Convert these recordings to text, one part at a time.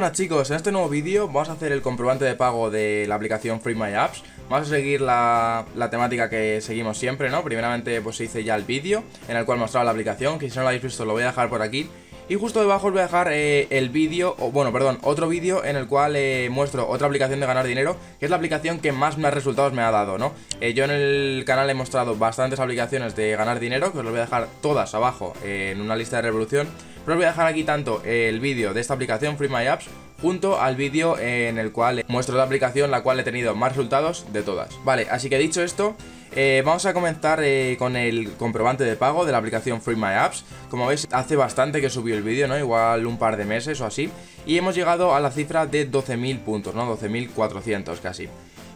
buenas chicos, en este nuevo vídeo vamos a hacer el comprobante de pago de la aplicación Free My Apps Vamos a seguir la, temática que seguimos siempre, ¿no? Primeramente pues hice ya el vídeo en el cual mostraba la aplicación, que si no lo habéis visto lo voy a dejar por aquí y justo debajo os voy a dejar eh, el vídeo, o bueno, perdón, otro vídeo en el cual eh, muestro otra aplicación de ganar dinero, que es la aplicación que más, más resultados me ha dado, ¿no? Eh, yo en el canal he mostrado bastantes aplicaciones de ganar dinero, que os lo voy a dejar todas abajo en una lista de revolución, pero os voy a dejar aquí tanto el vídeo de esta aplicación, Free My Apps, junto al vídeo en el cual muestro la aplicación la cual he tenido más resultados de todas. Vale, así que dicho esto, eh, vamos a comenzar eh, con el comprobante de pago de la aplicación Free My Apps. Como veis, hace bastante que subió el vídeo, ¿no? Igual un par de meses o así. Y hemos llegado a la cifra de 12.000 puntos, ¿no? 12.400 casi.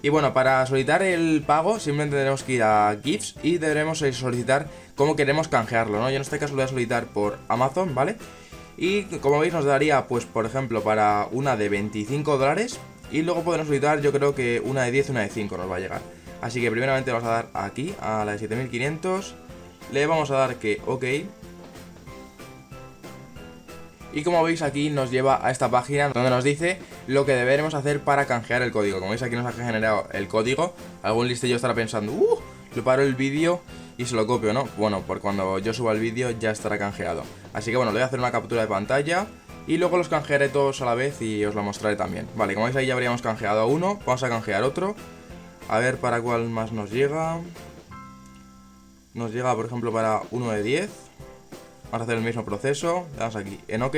Y bueno, para solicitar el pago simplemente tenemos que ir a GIFs y deberemos eh, solicitar cómo queremos canjearlo, ¿no? Yo en este caso lo voy a solicitar por Amazon, ¿vale? Y como veis nos daría, pues por ejemplo, para una de 25 dólares y luego podemos solicitar yo creo que una de 10 y una de 5 nos va a llegar. Así que primeramente vamos a dar aquí, a la de 7500. Le vamos a dar que OK. Y como veis aquí nos lleva a esta página donde nos dice lo que deberemos hacer para canjear el código. Como veis aquí nos ha generado el código. Algún listillo estará pensando, ¡uh! Lo paro el vídeo y se lo copio, ¿no? Bueno, por cuando yo suba el vídeo ya estará canjeado. Así que bueno, le voy a hacer una captura de pantalla y luego los canjearé todos a la vez y os lo mostraré también. Vale, como veis ahí ya habríamos canjeado uno, vamos a canjear otro. A ver para cuál más nos llega. Nos llega, por ejemplo, para 1 de 10. Vamos a hacer el mismo proceso. Le damos aquí en OK.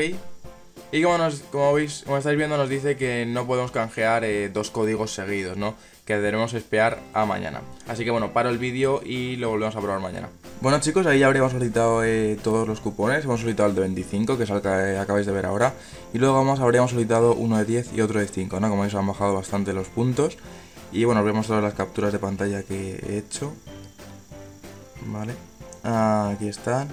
Y como, como veis, como estáis viendo, nos dice que no podemos canjear eh, dos códigos seguidos, ¿no? Que debemos espiar a mañana. Así que bueno, paro el vídeo y lo volvemos a probar mañana. Bueno chicos, ahí ya habríamos solicitado eh, todos los cupones. Hemos solicitado el de 25, que es el que acabáis de ver ahora. Y luego vamos, habríamos solicitado uno de 10 y otro de 5, ¿no? Como veis han bajado bastante los puntos. Y bueno, os voy a mostrar las capturas de pantalla que he hecho. Vale. aquí están.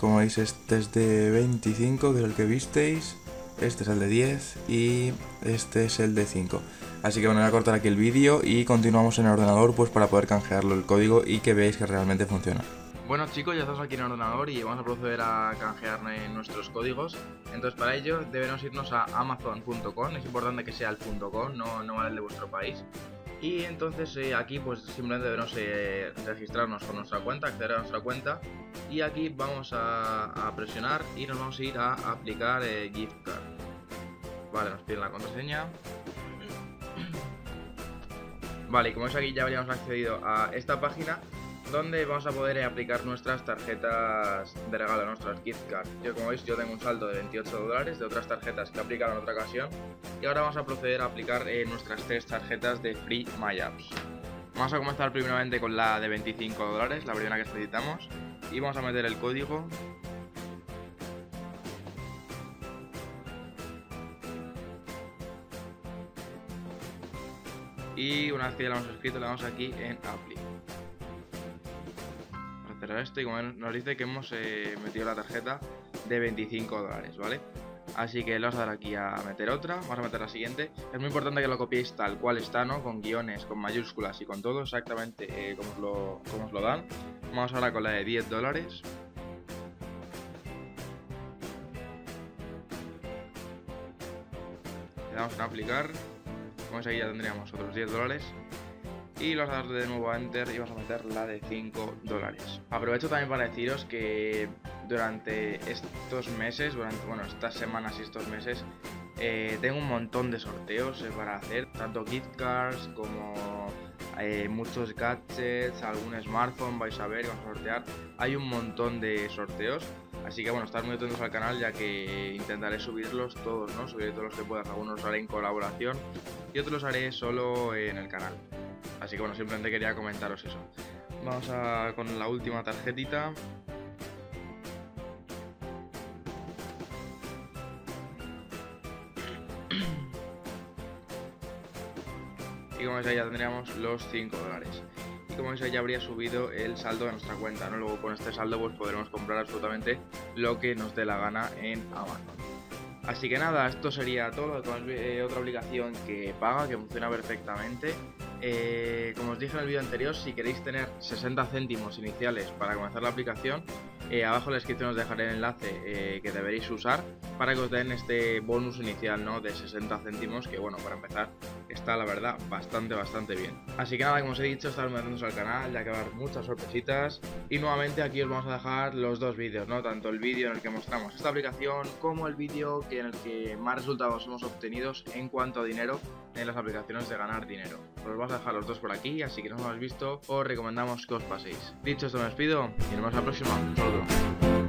Como veis, este es de 25, que es el que visteis. Este es el de 10 y este es el de 5. Así que bueno, voy a cortar aquí el vídeo y continuamos en el ordenador pues para poder canjearlo el código y que veáis que realmente funciona. Bueno chicos, ya estamos aquí en el ordenador y vamos a proceder a canjear nuestros códigos. Entonces para ello debemos irnos a amazon.com, es importante que sea el .com, no, no de vuestro país. Y entonces eh, aquí pues simplemente debemos eh, registrarnos con nuestra cuenta, acceder a nuestra cuenta y aquí vamos a, presionar y nos vamos a ir a aplicar eh, gift card. Vale, nos piden la contraseña. Vale, y como es aquí ya habríamos accedido a esta página donde vamos a poder aplicar nuestras tarjetas de regalo, nuestras gift cards. Yo como veis yo tengo un saldo de 28 dólares de otras tarjetas que he aplicado en otra ocasión y ahora vamos a proceder a aplicar eh, nuestras tres tarjetas de Free My Apps. Vamos a comenzar primeramente con la de 25 dólares, la primera que necesitamos y vamos a meter el código y una vez que ya lo hemos escrito le damos aquí en Apply esto y como nos dice que hemos eh, metido la tarjeta de 25 dólares, ¿vale? Así que le vamos a dar aquí a meter otra, vamos a meter la siguiente. Es muy importante que lo copiéis tal cual está, ¿no? Con guiones, con mayúsculas y con todo exactamente eh, como, os lo, como os lo dan. Vamos ahora con la de 10 dólares. Le damos en aplicar. Como veis ahí ya tendríamos otros 10 dólares y los vamos a dar de nuevo a Enter y vamos a meter la de 5 dólares. Aprovecho también para deciros que durante estos meses, durante bueno, estas semanas y estos meses, eh, tengo un montón de sorteos eh, para hacer, tanto gift cards como eh, muchos gadgets, algún smartphone, vais a ver vamos a sortear. Hay un montón de sorteos, así que bueno, estar muy atentos al canal ya que intentaré subirlos todos, ¿no? Subiré todos los que pueda, algunos los haré en colaboración y otros los haré solo en el canal. Así que bueno, simplemente quería comentaros eso. Vamos a con la última tarjetita. Y como veis ahí ya tendríamos los 5 dólares. Y como veis ahí ya habría subido el saldo de nuestra cuenta, ¿no? Luego con este saldo pues podremos comprar absolutamente lo que nos dé la gana en Amazon. Así que nada, esto sería todo. Eh, otra aplicación que paga, que funciona perfectamente. Eh, como os dije en el vídeo anterior, si queréis tener 60 céntimos iniciales para comenzar la aplicación, Eh, abajo en la descripción os dejaré el enlace eh, que deberéis usar para que os den este bonus inicial ¿no? de 60 céntimos que bueno, para empezar está la verdad bastante bastante bien. Así que nada, como os he dicho, estar atentos al canal, ya que va a haber muchas sorpresitas y nuevamente aquí os vamos a dejar los dos vídeos, ¿no? tanto el vídeo en el que mostramos esta aplicación como el vídeo en el que más resultados hemos obtenido en cuanto a dinero en las aplicaciones de ganar dinero. Os vamos a dejar los dos por aquí, así que no os habéis visto, os recomendamos que os paséis. Dicho esto me despido y nos vemos la próxima.